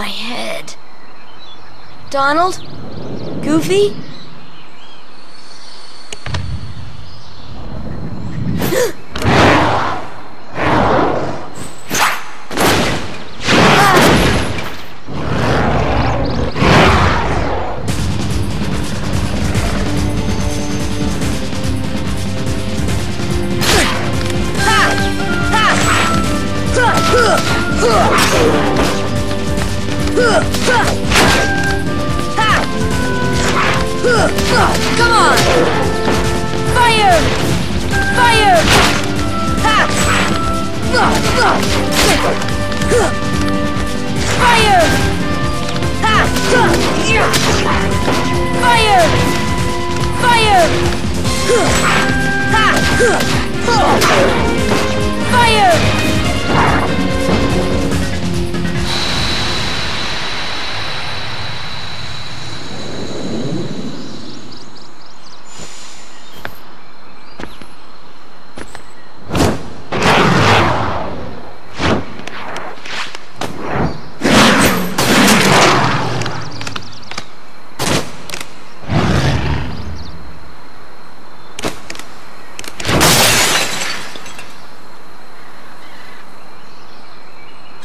my head. Donald? Goofy? Come on! Fire! Fire! Fire! Fire!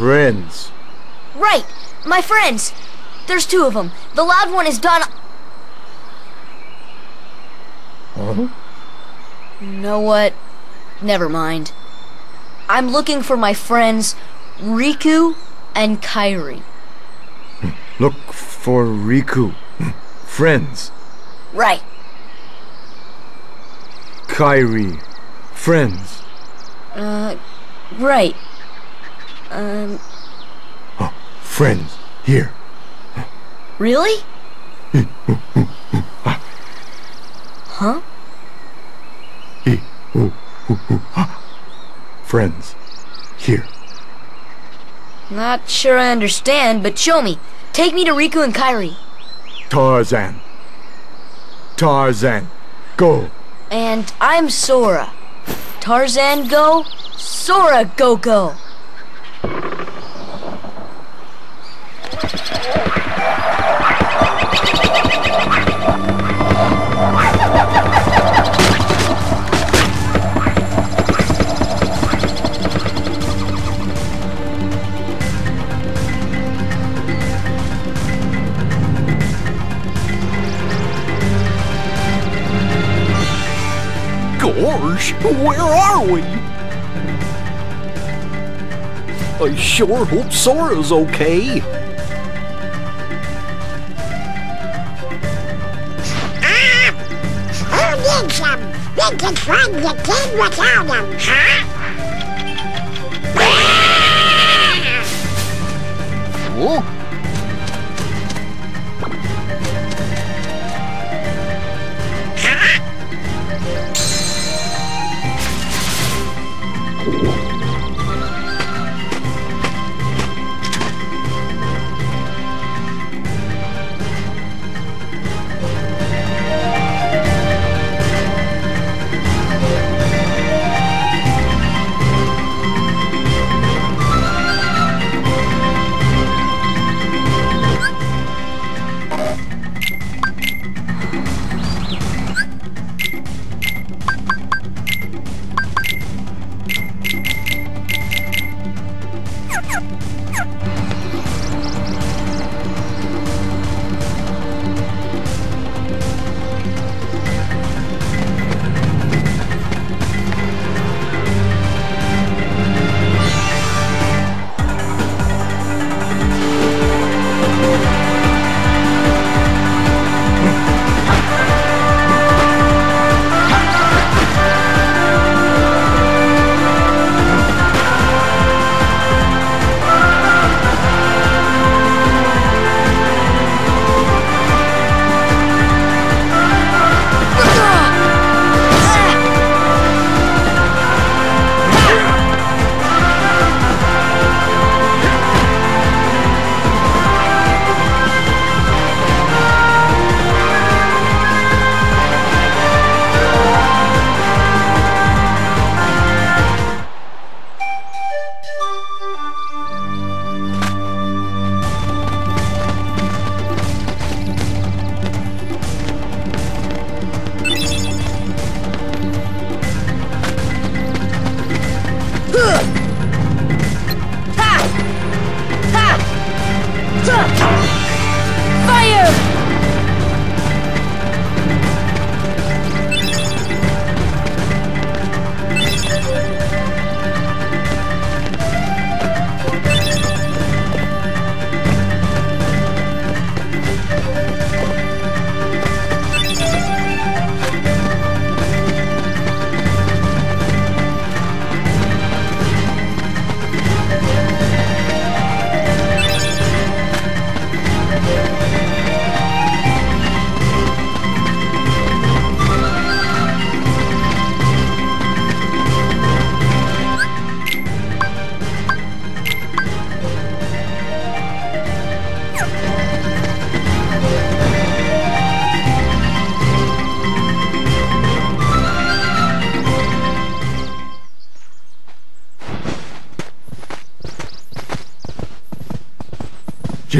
Friends. Right, my friends. There's two of them. The loud one is Don. Huh? Know what? Never mind. I'm looking for my friends Riku and Kairi. Look for Riku. Friends. Right. Kairi. Friends. Uh, right. Um, Oh, friends. Here. really? huh? Friends. Here. Not sure I understand, but show me. Take me to Riku and Kairi. Tarzan. Tarzan. Go. And I'm Sora. Tarzan go, Sora go go. Sure hope Sora's okay. Ah, Who needs them? We can find the kid without them, huh? Ah! Huh?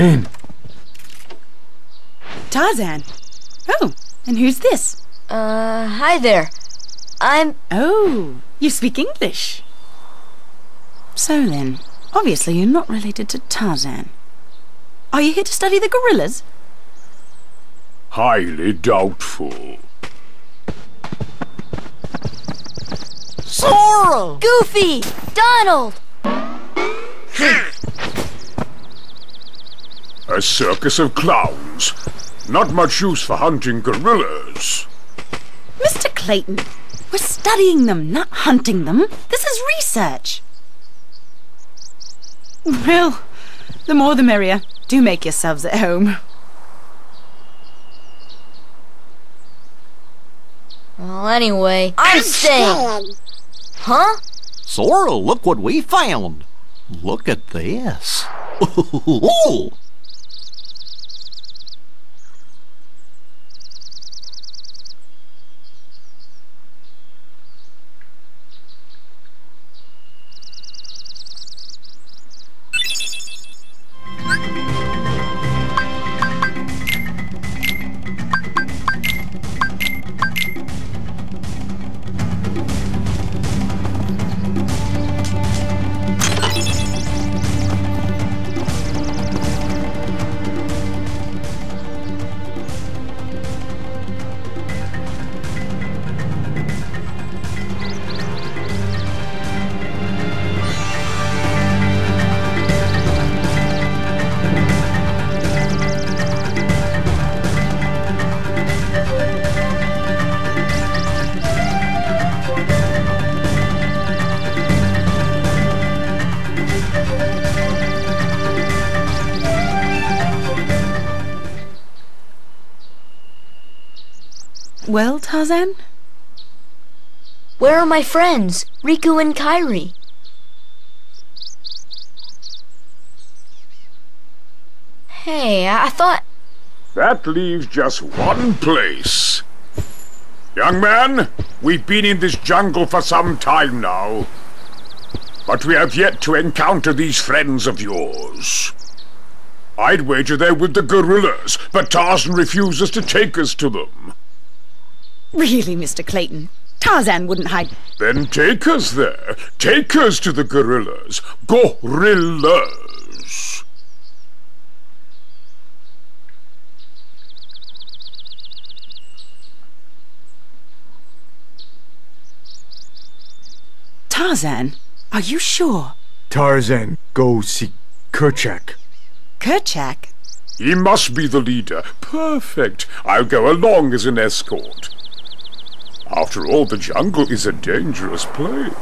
Jane, Tarzan. Oh, and who's this? Uh, hi there. I'm. Oh, you speak English. So then, obviously you're not related to Tarzan. Are you here to study the gorillas? Highly doubtful. Sora! Goofy! Donald! A circus of clowns. Not much use for hunting gorillas. Mr. Clayton, we're studying them, not hunting them. This is research. Well, the more the merrier. Do make yourselves at home. Well, anyway, I'm staying. Staying. Huh? Sora, look what we found. Look at this. Well, Where are my friends, Riku and Kairi? Hey, I I thought. That leaves just one place. Young man, we've been in this jungle for some time now. But we have yet to encounter these friends of yours. I'd wager they're with the gorillas, but Tarzan refuses to take us to them. Really, Mr. Clayton? Tarzan wouldn't hide. Then take us there. Take us to the gorillas. Gorillas. Tarzan? Are you sure? Tarzan, go see Kerchak. Kerchak? He must be the leader. Perfect. I'll go along as an escort. After all, the jungle is a dangerous place.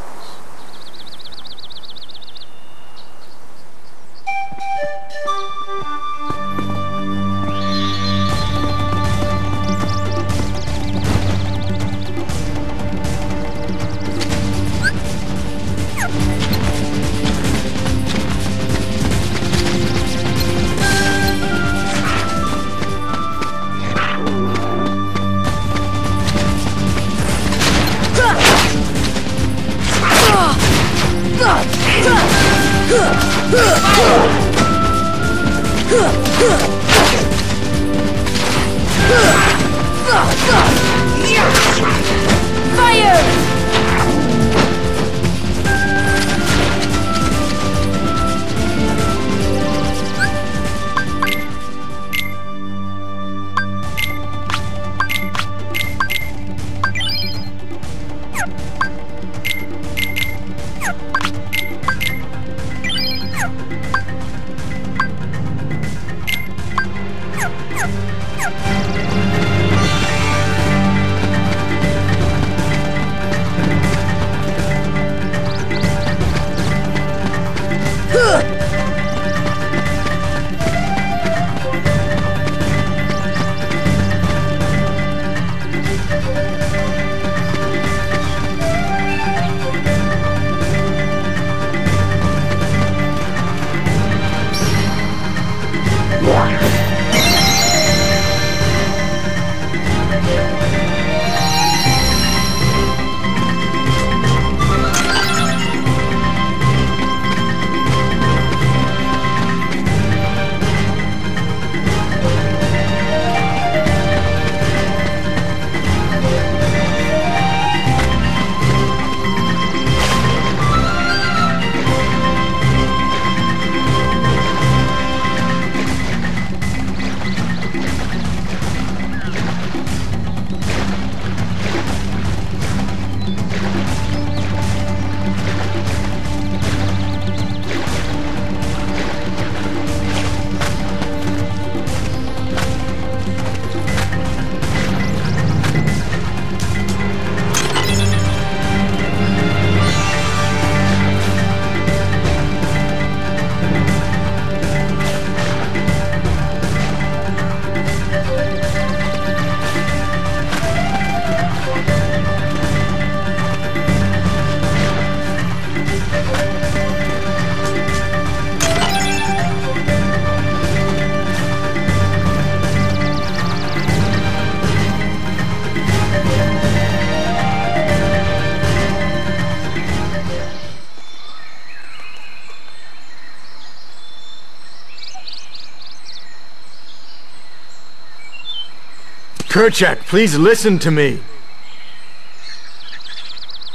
Kerchak, please listen to me.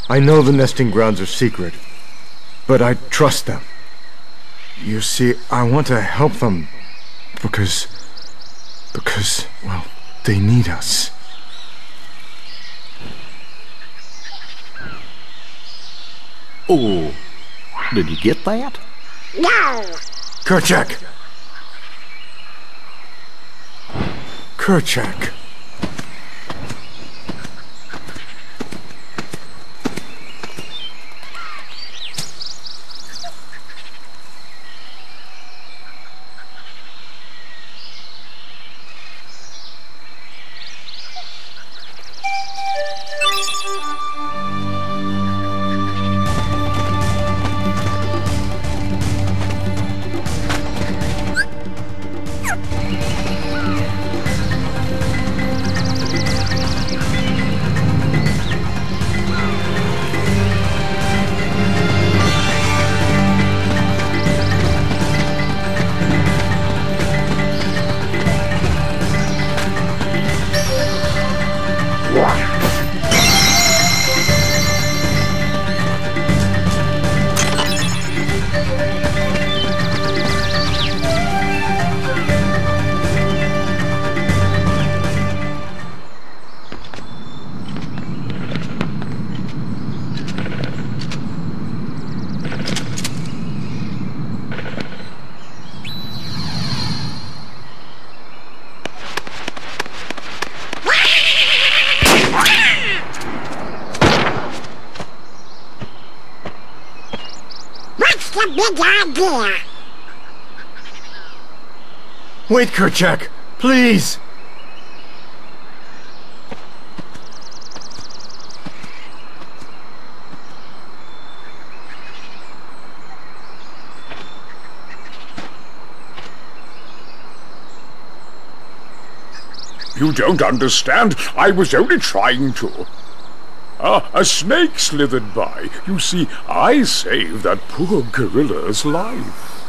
I know the nesting grounds are secret, but I trust them. You see, I want to help them because. because, well, they need us. Oh, did you get that? No. Kerchak! Kerchak. Idea? Wait, Kerchak! Please! You don't understand. I was only trying to. Ah, a snake slithered by. You see, I saved that poor gorilla's life.